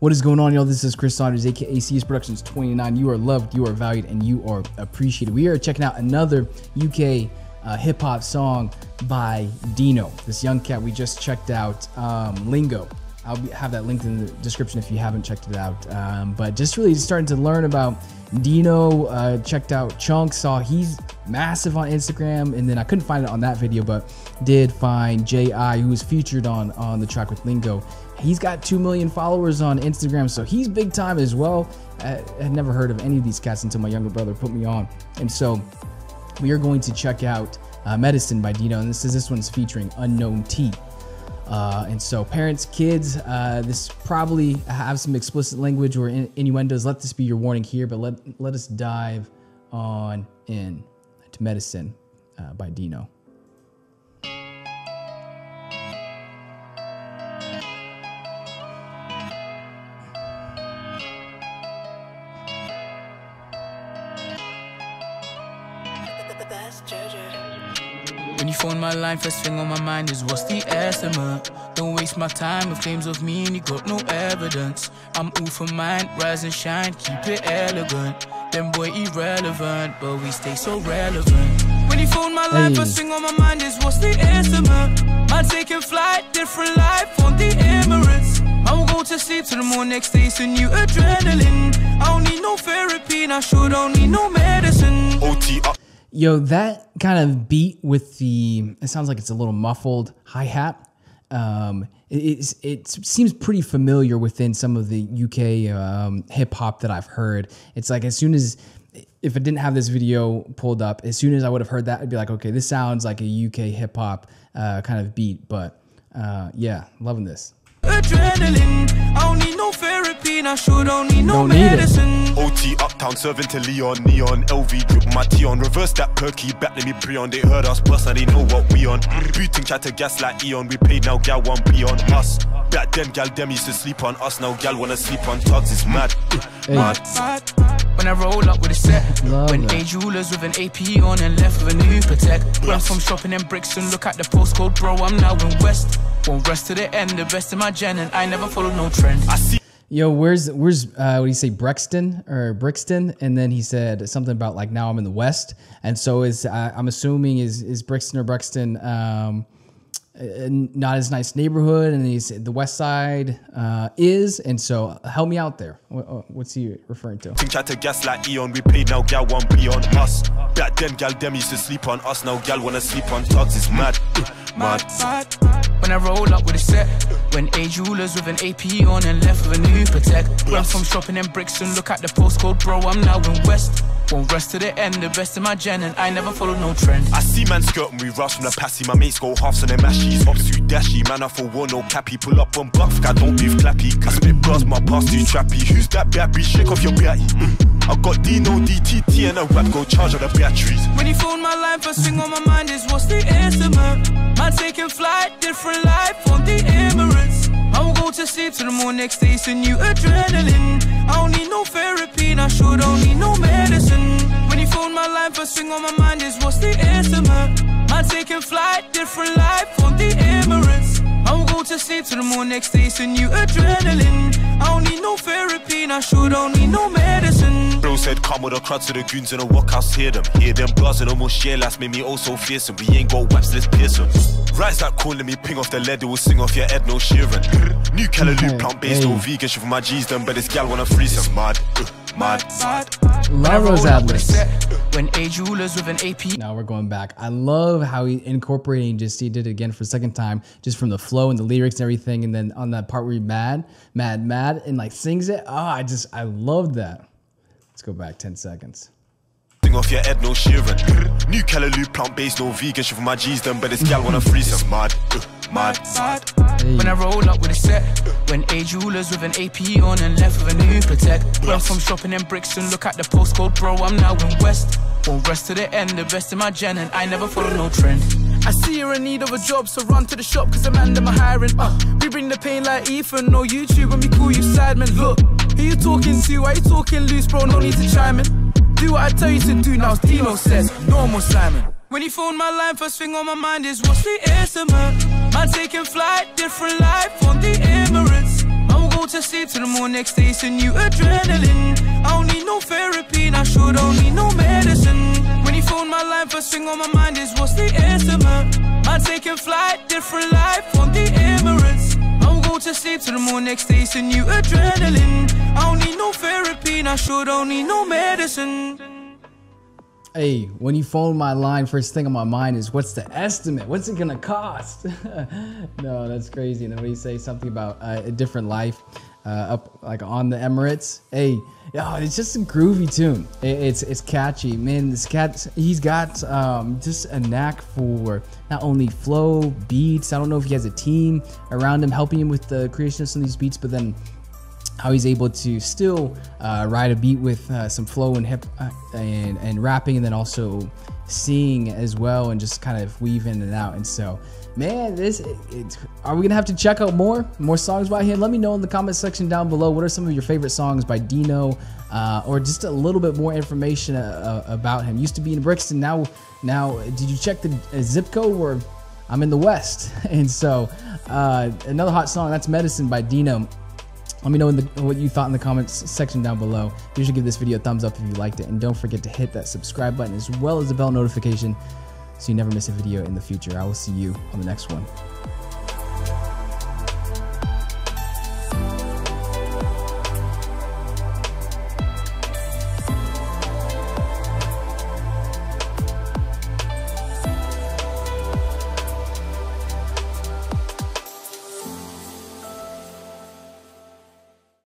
What is going on, y'all? This is Chris Saunders, aka CS Productions 29. You are loved, you are valued, and you are appreciated. We are checking out another UK uh, hip hop song by Deno, this young cat we just checked out, um, Lingo. I'll have that linked in the description if you haven't checked it out. Um, but just really starting to learn about Deno. Uh, checked out Chunkz, saw he's massive on Instagram, and then I couldn't find it on that video, but did find J.I. who was featured on on the track with Lingo. He's got 2 million followers on Instagram, so he's big time as well. I had never heard of any of these cats until my younger brother put me on. And so we are going to check out uh, Medicine by Deno, and this is this one's featuring Unknown T. Uh, and so, parents, kids, uh, this probably have some explicit language or in- innuendos. Let this be your warning here, but let let us dive on in to Medicine uh, by Deno. When you phone my line, first thing on my mind is what's the estimate? Don't waste my time with claims of me and you got no evidence. I'm all for mine, rise and shine, keep it elegant. Them boy irrelevant, but we stay so relevant. When you phone my line, first thing on my mind is what's the estimate? Man taking flight, different life on the Emirates. I will go to sleep till the morning next day, so new adrenaline. I don't need no therapy, and I sure don't need no medicine. OT up. Yo, that kind of beat with the it sounds like it's a little muffled hi hat. Um, it, it seems pretty familiar within some of the UK um, hip hop that I've heard. It's like as soon as if I didn't have this video pulled up, as soon as I would have heard that, I'd be like, okay, this sounds like a UK hip hop uh, kind of beat. But uh, yeah, loving this. Adrenaline. I don't need no therapy, and I sure don't need no Don't need it. medicine. OT uptown serving to Leon, neon, LV drip my tea on. Reverse that perky back, let me pre on. They heard us bust, now they know what we on. Mm, booting chat to gas like Eon, we paid now, gal want be on us. Back then, gal them used to sleep on us, now gal wanna sleep on tugs, it's mad. Mad. Mad. When I roll up with a set, When that. A jewelers with an AP on and left with a new protect. Run from shopping in and look at the postcode, bro. I'm now in West. Won't rest to the end, the best of my gen, and I never follow no trend. I see Yo, where's where's uh, what do you say, Brexton or Brixton? And then he said something about like now I'm in the West, and so is uh, I'm assuming is is Brixton or Brexton um, not as nice neighborhood, and he said the West Side uh, is, and so help me out there. Uh, what's he referring to? Ting chat to gas like Eon, we paid now, gal want be on us. Back then, gal them used to sleep on us, now gal wanna sleep on tugs, it's mad. Mad. Mad. When I roll up with a set, when A jewelers with an AP on and left with a new protect. Run from shopping in bricks and look at the postcode, bro. I'm now in West. Won't rest to the end, the best of my gen, and I never follow no trend. I see man skirt and we rush from the passy. My mates go halves on them mashies. Up too dashy. Man, I for one, no cappy. Pull up on buff, I don't beef clappy. I spit bras, my past too trappy. Who's that bad? Shake off your batty. Mm. I got Deno, DTT, and a rap go charge on the batteries. When you phone my line, first thing on my mind is what's the estimate? Man taking flight, different life on the Emirates. I will go to sleep till the morning next day, so new adrenaline. I don't need no therapy, and I sure don't need no medicine. When you phone my line, first thing on my mind is what's the estimate? Man taking flight, different life on the Emirates. I will go to sleep till the morning next day, so new adrenaline. I don't need no therapy, and I sure don't need no medicine. Bro said, come with a crowd to the goons in the workhouse, hear them. Hear them bars and almost share last made me oh so fearsome. We ain't got waps, let's pierce them. Rise that call, let me ping off the lead, it will sing off your head, no shearing. New Callaloo, plant based, no Hey. vegan shit for my G's done, but this gal wanna freeze them. Mad, uh, mad. Love those ad-libs. When A jewelers with an AP Now we're going back. I love how he incorporating just he did it again for a second time, just from the flow and the lyrics and everything, and then on that part where he mad, mad, mad, and like sings it. Oh, I just I love that. Let's go back ten seconds. Off your head, no shearing. New Callaloo, plant based, no vegan shit for my G's done, but this gal wanna freeze them. Mad, uh, mad. When I roll up with a set, when A jewelers with an AP on and left with a new protect. Run from shopping in bricks and look at the postcode, bro. I'm now in West. Won't rest to the end, the best of my gen, and I never follow no trend. I see you're in need of a job, so run to the shop, cause the man them are hiring. Uh, we bring the pain like Ethan, no YouTube when we call you Sidemen. Look, who you talking to? Why you talking loose, bro? No need to chime in. Do what I tell you to do, now it's Deno says, normal Simon. When you phone my line, first thing on my mind is what's the estimate? Man taking flight, different life on the Emirates. I will go to sleep till the morning next day, send new adrenaline. I don't need no therapy, and I sure don't need no medicine. When you phone my line, first thing on my mind is what's the estimate? Man taking flight, different life on the Emirates. To sleep till the morning next day, send new adrenaline. I don't need no therapy, and I sure don't need no medicine. Hey, when you phone my line, first thing on my mind is what's the estimate? What's it gonna cost? no, that's crazy. And then when you say something about uh, a different life, uh, up like on the Emirates, hey, yo, it's just a groovy tune. It, it's it's catchy, man. This cat, he's got um, just a knack for not only flow, beats. I don't know if he has a team around him helping him with the creation of some of these beats, but then how he's able to still uh, ride a beat with uh, some flow and hip uh, and, and rapping and then also sing as well and just kind of weave in and out and so man this it, are we gonna have to check out more more songs by him let me know in the comment section down below. What are some of your favorite songs by Deno uh, or just a little bit more information uh, uh, about him? Used to be in brixton now now did you check the zip code? Where i'm in the west. And so another hot song that's medicine by Deno. Let me know the, what you thought in the comments section down below. You should give this video a thumbs up if you liked it. And don't forget to hit that subscribe button as well as the bell notification so you never miss a video in the future. I will see you on the next one.